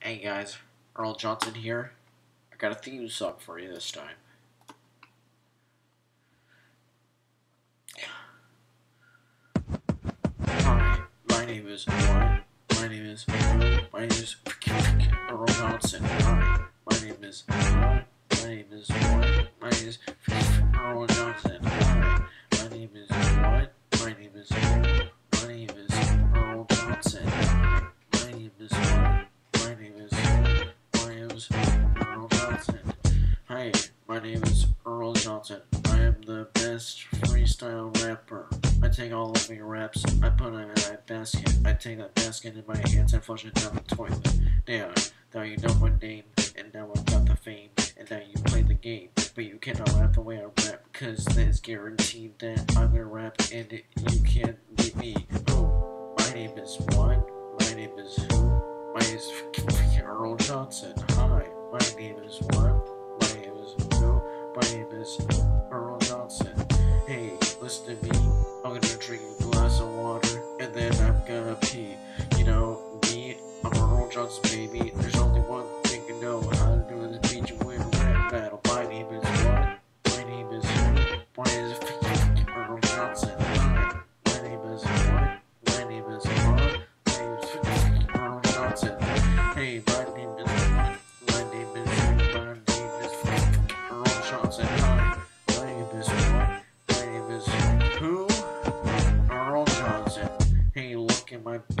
Hey guys, Earl Johnson here. I got a theme song for you this time. Hi, my name is what? My name is my name is Earl Johnson. Hi, my name is what? My name is what? My name is Earl Johnson. Hi, my name is what? My name is my is Earl Johnson. I am the best freestyle rapper. I take all of my raps, I put them in a basket. I take that basket in my hands and flush it down the toilet. Now, now you know my name, and now I've got the fame, and now you play the game. But you cannot rap the way I rap, cause it's guaranteed that I'm gonna rap, and you can't beat me. Oh, my name is what? My name is who? My name is Earl Johnson. Hi, my name is what? My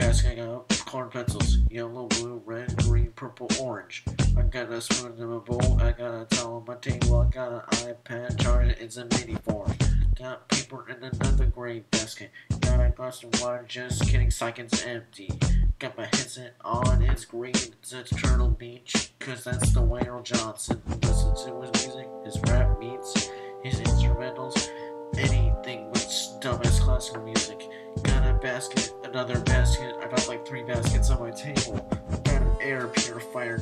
at. I got colored pencils. Yellow, blue, red, green, purple, orange. I got a spoon in my bowl. I got a towel on my table. I got an iPad charger. It's a mini form. Got paper in another gray basket. Got a glass of water. Just kidding. Psychic's empty. Got my headset on. It's green. It's a Turtle Beach. Cause that's the way Earl Johnson listens to his music. His rap beats. His instrumentals. Anything but dumbass classical music. Basket, another basket. I got like three baskets on my table. Got an air purifier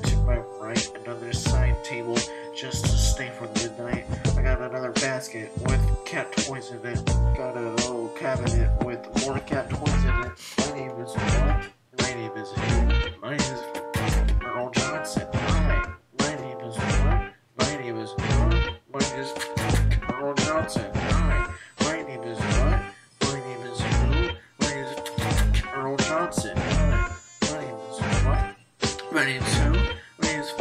My name is who? My name is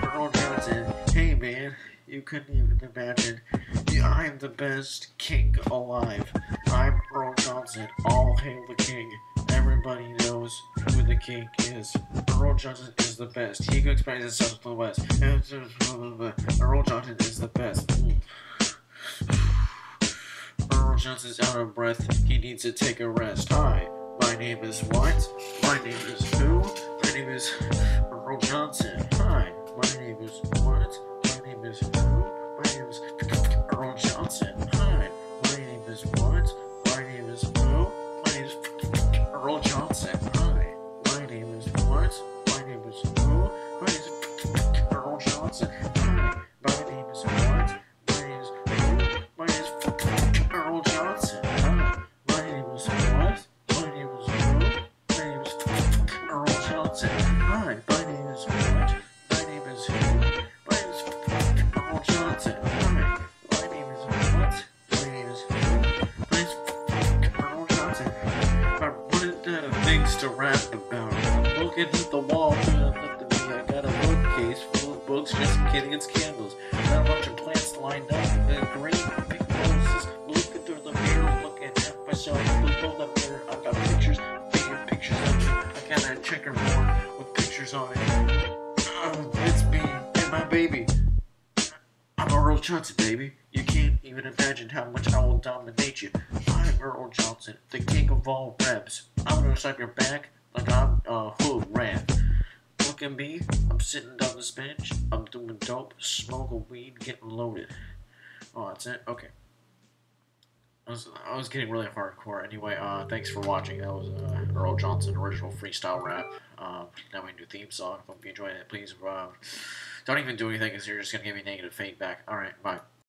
Earl Johnson. Hey man, you couldn't even imagine. I'm the best king alive. I'm Earl Johnson. All hail the king. Everybody knows who the king is. Earl Johnson is the best. He spices south to the west. Earl Johnson is the best. Earl Johnson's out of breath. He needs to take a rest. Hi, my name is what? My name is who? My name is Earl Johnson. Hi, my name is what? My name is who? My name is Earl Johnson. Hi, my name is what? My name is who? My name is Earl Johnson. Hi, my name is what? My name is who? My name is Earl Johnson. Out of things to rap about. I'm looking at the wall, trying to me. I got a bookcase full of books, just kidding, it's candles. Got a bunch of plants lined up, and green pink roses. Looking through the mirror, looking at myself. Look on the mirror, I got pictures, taking pictures of me. I got a checkerboard with pictures on it. Oh, it's me and my baby. I'm a real Johnson, baby. Even imagine how much I will dominate you. I'm Earl Johnson, the king of all raps. I'm gonna slap your back like I'm a hood rat. Look at me, I'm sitting on this bench. I'm doing dope, smoking weed, getting loaded. Oh, that's it? Okay. I was, I was getting really hardcore. Anyway, uh, thanks for watching. That was uh, Earl Johnson original freestyle rap. Um, now my new theme song. Hope you enjoyed it. Please uh, don't even do anything because you're just gonna give me negative feedback. All right, bye.